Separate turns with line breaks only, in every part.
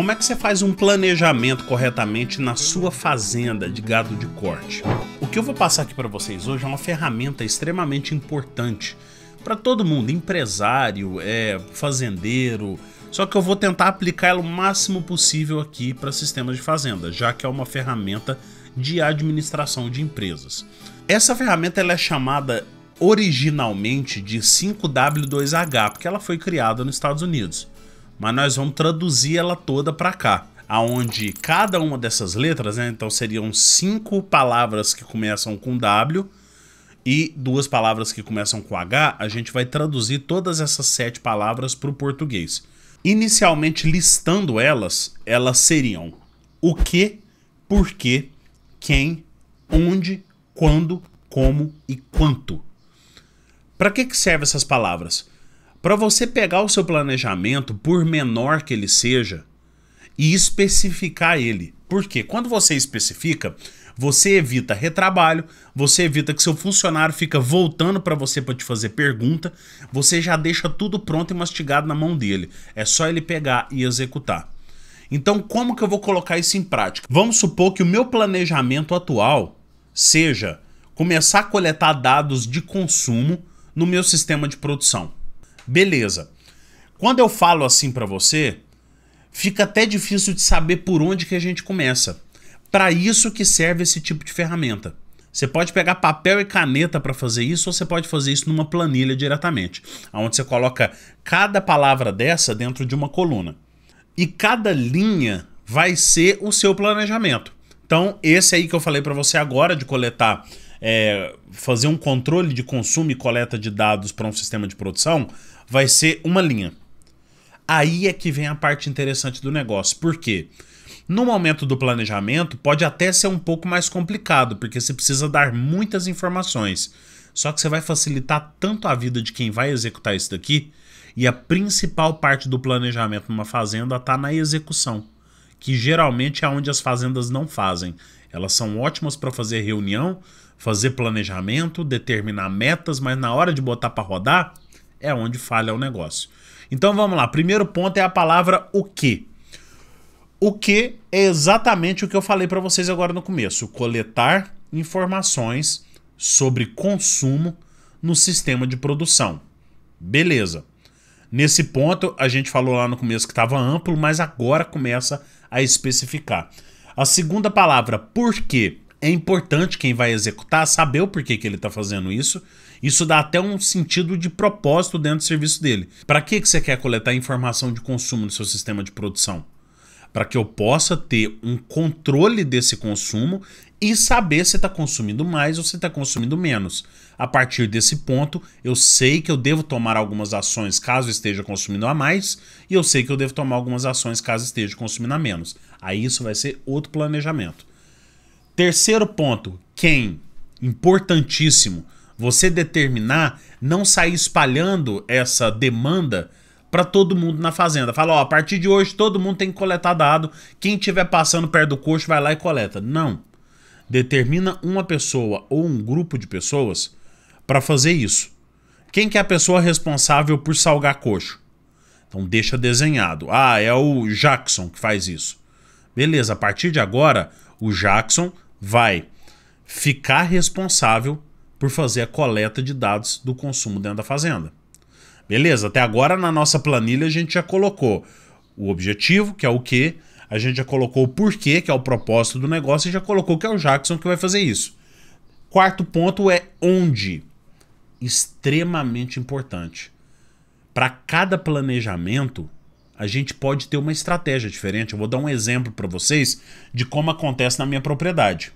como é que você faz um planejamento corretamente na sua fazenda de gado de corte? O que eu vou passar aqui para vocês hoje é uma ferramenta extremamente importante para todo mundo, empresário, é, fazendeiro. Só que eu vou tentar aplicar ela o máximo possível aqui para sistemas de fazenda, já que é uma ferramenta de administração de empresas. Essa ferramenta ela é chamada originalmente de 5W2H, porque ela foi criada nos Estados Unidos. Mas nós vamos traduzir ela toda para cá, aonde cada uma dessas letras, né, então seriam cinco palavras que começam com W e duas palavras que começam com H, a gente vai traduzir todas essas sete palavras para o português. Inicialmente listando elas, elas seriam o que, por quê, quem, onde, quando, como e quanto. Para que, que servem essas palavras? Para você pegar o seu planejamento, por menor que ele seja, e especificar ele. Porque quando você especifica, você evita retrabalho, você evita que seu funcionário fica voltando para você para te fazer pergunta, você já deixa tudo pronto e mastigado na mão dele. É só ele pegar e executar. Então, como que eu vou colocar isso em prática? Vamos supor que o meu planejamento atual seja começar a coletar dados de consumo no meu sistema de produção. Beleza. Quando eu falo assim para você, fica até difícil de saber por onde que a gente começa. Para isso que serve esse tipo de ferramenta. Você pode pegar papel e caneta para fazer isso ou você pode fazer isso numa planilha diretamente, onde você coloca cada palavra dessa dentro de uma coluna. E cada linha vai ser o seu planejamento. Então, esse aí que eu falei para você agora de coletar, é, fazer um controle de consumo e coleta de dados para um sistema de produção, vai ser uma linha. Aí é que vem a parte interessante do negócio. Por quê? No momento do planejamento, pode até ser um pouco mais complicado, porque você precisa dar muitas informações. Só que você vai facilitar tanto a vida de quem vai executar isso daqui, e a principal parte do planejamento numa fazenda está na execução, que geralmente é onde as fazendas não fazem. Elas são ótimas para fazer reunião, fazer planejamento, determinar metas, mas na hora de botar para rodar é onde falha o negócio. Então vamos lá. Primeiro ponto é a palavra o que. O que é exatamente o que eu falei para vocês agora no começo: coletar informações sobre consumo no sistema de produção. Beleza. Nesse ponto, a gente falou lá no começo que estava amplo, mas agora começa a especificar. A segunda palavra, por quê? É importante quem vai executar saber o porquê que ele está fazendo isso. Isso dá até um sentido de propósito dentro do serviço dele. Para que, que você quer coletar informação de consumo no seu sistema de produção? Para que eu possa ter um controle desse consumo e saber se está consumindo mais ou se está consumindo menos. A partir desse ponto, eu sei que eu devo tomar algumas ações caso esteja consumindo a mais, e eu sei que eu devo tomar algumas ações caso esteja consumindo a menos. Aí isso vai ser outro planejamento. Terceiro ponto, quem? Importantíssimo. Você determinar não sair espalhando essa demanda para todo mundo na fazenda. Fala, ó, a partir de hoje todo mundo tem que coletar dado. Quem estiver passando perto do coxo vai lá e coleta. Não determina uma pessoa ou um grupo de pessoas para fazer isso. Quem que é a pessoa responsável por salgar coxo? Então deixa desenhado. Ah, é o Jackson que faz isso. Beleza, a partir de agora, o Jackson vai ficar responsável por fazer a coleta de dados do consumo dentro da fazenda. Beleza, até agora na nossa planilha a gente já colocou o objetivo, que é o que, a gente já colocou o porquê, que é o propósito do negócio, e já colocou que é o Jackson que vai fazer isso. Quarto ponto é onde. Extremamente importante. Para cada planejamento, a gente pode ter uma estratégia diferente. Eu vou dar um exemplo para vocês de como acontece na minha propriedade.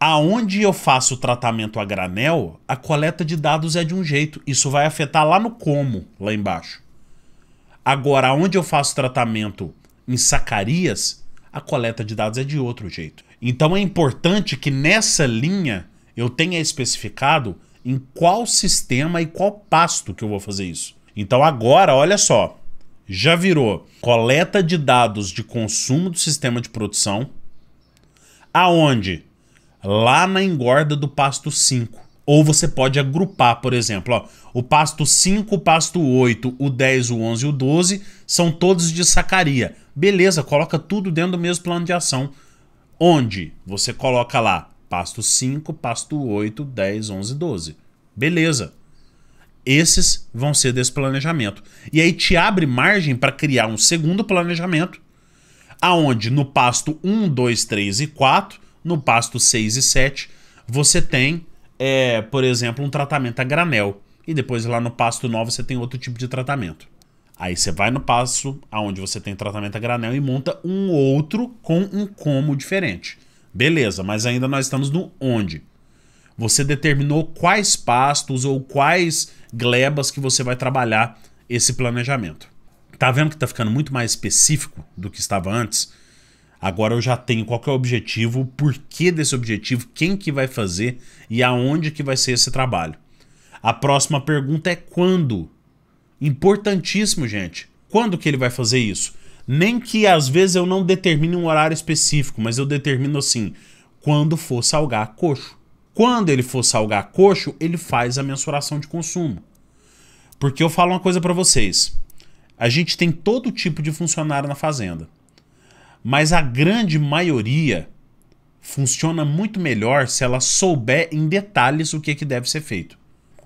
Aonde eu faço o tratamento a granel, a coleta de dados é de um jeito. Isso vai afetar lá no como, lá embaixo. Agora, onde eu faço tratamento em Zacarias, a coleta de dados é de outro jeito. Então é importante que nessa linha eu tenha especificado em qual sistema e qual pasto que eu vou fazer isso. Então agora, olha só, já virou coleta de dados de consumo do sistema de produção, aonde? Lá na engorda do pasto 5. Ou você pode agrupar, por exemplo, ó, o pasto 5, o pasto 8, o 10, o 11 e o 12 são todos de sacaria Beleza, coloca tudo dentro do mesmo plano de ação. Onde você coloca lá pasto 5, pasto 8, 10, 11, 12. Beleza. Esses vão ser desse planejamento. E aí te abre margem para criar um segundo planejamento, aonde no pasto 1, 2, 3 e 4, no pasto 6 e 7, você tem, é, por exemplo, um tratamento a granel. E depois lá no pasto 9 você tem outro tipo de tratamento. Aí você vai no passo aonde você tem tratamento a granel e monta um outro com um como diferente. Beleza, mas ainda nós estamos no onde. Você determinou quais pastos ou quais glebas que você vai trabalhar esse planejamento. Tá vendo que tá ficando muito mais específico do que estava antes? Agora eu já tenho qual é o objetivo, o porquê desse objetivo, quem que vai fazer e aonde que vai ser esse trabalho. A próxima pergunta é quando. Importantíssimo, gente. Quando que ele vai fazer isso? Nem que às vezes eu não determine um horário específico, mas eu determino assim, quando for salgar coxo. Quando ele for salgar coxo, ele faz a mensuração de consumo. Porque eu falo uma coisa para vocês. A gente tem todo tipo de funcionário na fazenda. Mas a grande maioria funciona muito melhor se ela souber em detalhes o que, que deve ser feito.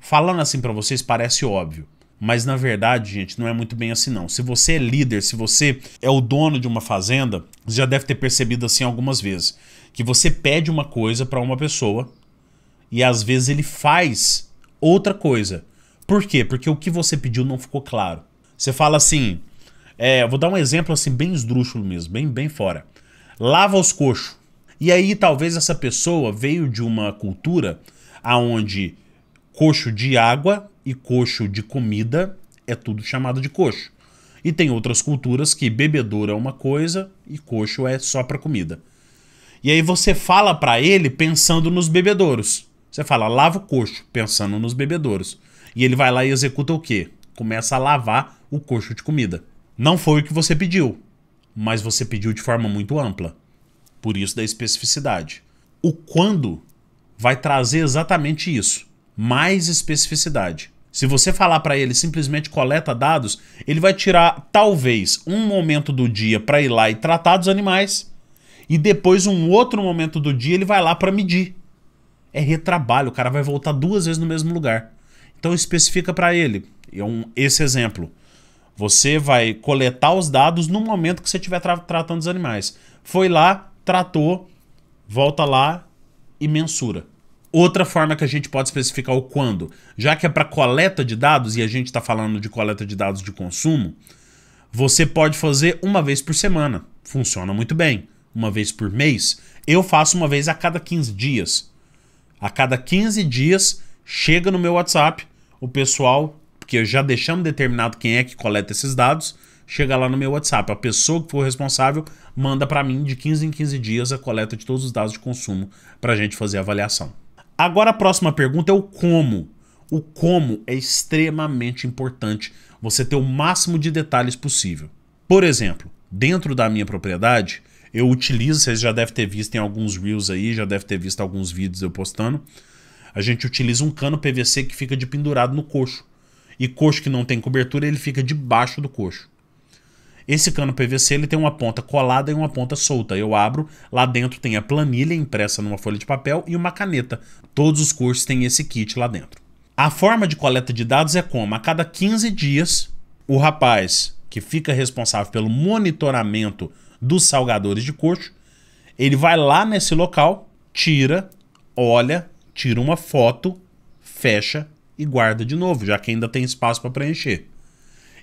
Falando assim para vocês parece óbvio, mas na verdade, gente, não é muito bem assim não. Se você é líder, se você é o dono de uma fazenda, você já deve ter percebido assim algumas vezes, que você pede uma coisa para uma pessoa e às vezes ele faz outra coisa. Por quê? Porque o que você pediu não ficou claro. Você fala assim, é, vou dar um exemplo assim bem esdrúxulo mesmo, bem, bem fora. Lava os coxos. E aí talvez essa pessoa veio de uma cultura aonde coxo de água e coxo de comida é tudo chamado de coxo. E tem outras culturas que bebedouro é uma coisa e coxo é só para comida. E aí você fala para ele pensando nos bebedouros. Você fala, lava o coxo, pensando nos bebedouros. E ele vai lá e executa o quê? Começa a lavar o coxo de comida. Não foi o que você pediu, mas você pediu de forma muito ampla. Por isso da especificidade. O quando vai trazer exatamente isso, mais especificidade. Se você falar para ele simplesmente coleta dados, ele vai tirar talvez um momento do dia para ir lá e tratar dos animais e depois um outro momento do dia ele vai lá para medir é retrabalho, o cara vai voltar duas vezes no mesmo lugar. Então especifica para ele. É um, esse exemplo. Você vai coletar os dados no momento que você estiver tra tratando os animais. Foi lá, tratou, volta lá e mensura. Outra forma que a gente pode especificar o quando, já que é para coleta de dados e a gente está falando de coleta de dados de consumo, você pode fazer uma vez por semana. Funciona muito bem. Uma vez por mês. Eu faço uma vez a cada 15 dias. A cada 15 dias chega no meu WhatsApp o pessoal, porque já deixamos determinado quem é que coleta esses dados, chega lá no meu WhatsApp. A pessoa que for responsável manda para mim de 15 em 15 dias a coleta de todos os dados de consumo para a gente fazer a avaliação. Agora a próxima pergunta é o como. O como é extremamente importante você ter o máximo de detalhes possível. Por exemplo, dentro da minha propriedade, eu utilizo, vocês já devem ter visto em alguns reels aí, já deve ter visto alguns vídeos eu postando. A gente utiliza um cano PVC que fica de pendurado no coxo. E coxo que não tem cobertura, ele fica debaixo do coxo. Esse cano PVC ele tem uma ponta colada e uma ponta solta. Eu abro, lá dentro tem a planilha impressa numa folha de papel e uma caneta. Todos os cursos têm esse kit lá dentro. A forma de coleta de dados é como? A cada 15 dias, o rapaz que fica responsável pelo monitoramento dos salgadores de coxo. Ele vai lá nesse local, tira, olha, tira uma foto, fecha e guarda de novo, já que ainda tem espaço para preencher.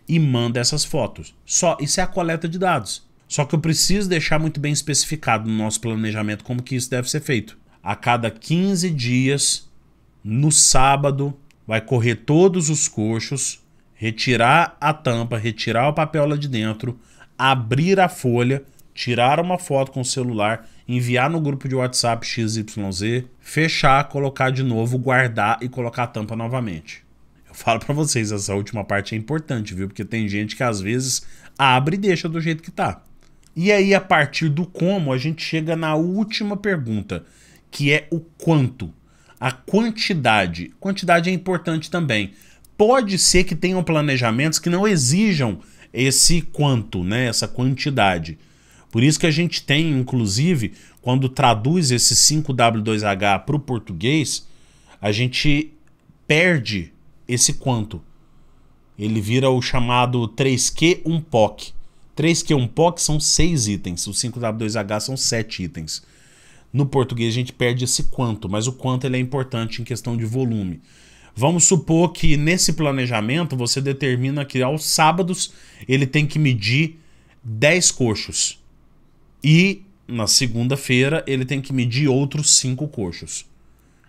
E manda essas fotos. Só isso é a coleta de dados. Só que eu preciso deixar muito bem especificado no nosso planejamento como que isso deve ser feito. A cada 15 dias, no sábado, vai correr todos os coxos, retirar a tampa, retirar o papel lá de dentro, abrir a folha, tirar uma foto com o celular, enviar no grupo de WhatsApp XYZ, fechar, colocar de novo, guardar e colocar a tampa novamente. Eu falo para vocês, essa última parte é importante, viu? Porque tem gente que às vezes abre e deixa do jeito que tá. E aí, a partir do como, a gente chega na última pergunta, que é o quanto. A quantidade. Quantidade é importante também. Pode ser que tenham planejamentos que não exijam esse quanto, né? Essa quantidade. Por isso que a gente tem, inclusive, quando traduz esse 5W2H para o português, a gente perde esse quanto. Ele vira o chamado 3Q 1 POC. 3Q 1 POC são 6 itens, o 5W2H são 7 itens. No português a gente perde esse quanto, mas o quanto ele é importante em questão de volume. Vamos supor que nesse planejamento você determina que aos sábados ele tem que medir 10 coxos. E na segunda-feira ele tem que medir outros 5 coxos.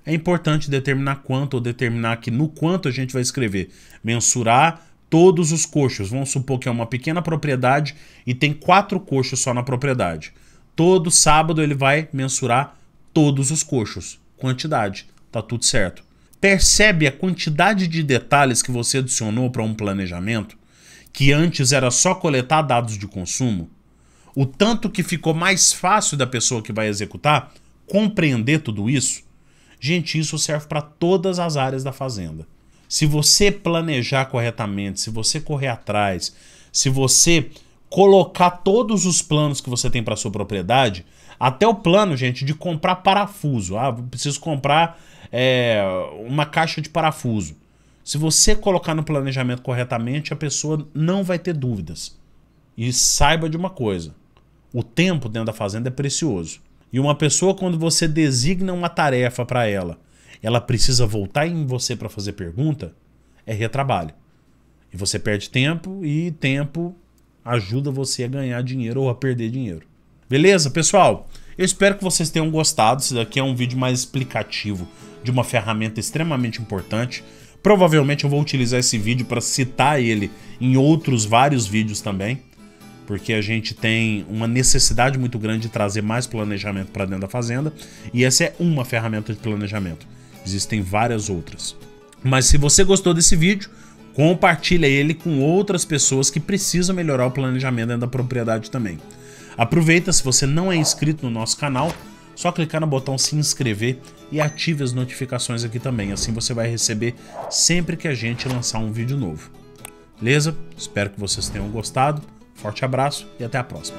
É importante determinar quanto ou determinar que no quanto a gente vai escrever. Mensurar todos os coxos. Vamos supor que é uma pequena propriedade e tem quatro coxos só na propriedade. Todo sábado ele vai mensurar todos os coxos. Quantidade. Tá tudo certo. Percebe a quantidade de detalhes que você adicionou para um planejamento? Que antes era só coletar dados de consumo? O tanto que ficou mais fácil da pessoa que vai executar compreender tudo isso? Gente, isso serve para todas as áreas da fazenda. Se você planejar corretamente, se você correr atrás, se você colocar todos os planos que você tem para sua propriedade, até o plano, gente, de comprar parafuso. Ah, preciso comprar é, uma caixa de parafuso. Se você colocar no planejamento corretamente, a pessoa não vai ter dúvidas. E saiba de uma coisa: o tempo dentro da fazenda é precioso. E uma pessoa, quando você designa uma tarefa para ela, ela precisa voltar em você para fazer pergunta, é retrabalho. E você perde tempo e tempo ajuda você a ganhar dinheiro ou a perder dinheiro. Beleza, pessoal? Eu espero que vocês tenham gostado. Esse daqui é um vídeo mais explicativo de uma ferramenta extremamente importante. Provavelmente eu vou utilizar esse vídeo para citar ele em outros vários vídeos também, porque a gente tem uma necessidade muito grande de trazer mais planejamento para dentro da fazenda, e essa é uma ferramenta de planejamento. Existem várias outras. Mas se você gostou desse vídeo, Compartilha ele com outras pessoas que precisam melhorar o planejamento dentro da propriedade também. Aproveita, se você não é inscrito no nosso canal, só clicar no botão se inscrever e ative as notificações aqui também. Assim você vai receber sempre que a gente lançar um vídeo novo. Beleza? Espero que vocês tenham gostado. Forte abraço e até a próxima.